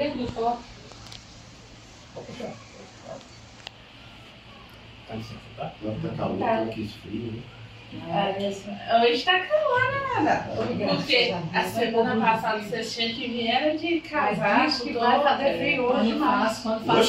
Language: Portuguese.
Dentro do copo. Tá licença, tá? Não, tá calor, Tá. tá aqui frio, né? É, é é, hoje tá calor, né, Nada? Porque a semana passada vocês tinham que vir era de Mas acho que vai fazer né? frio hoje mas quando faz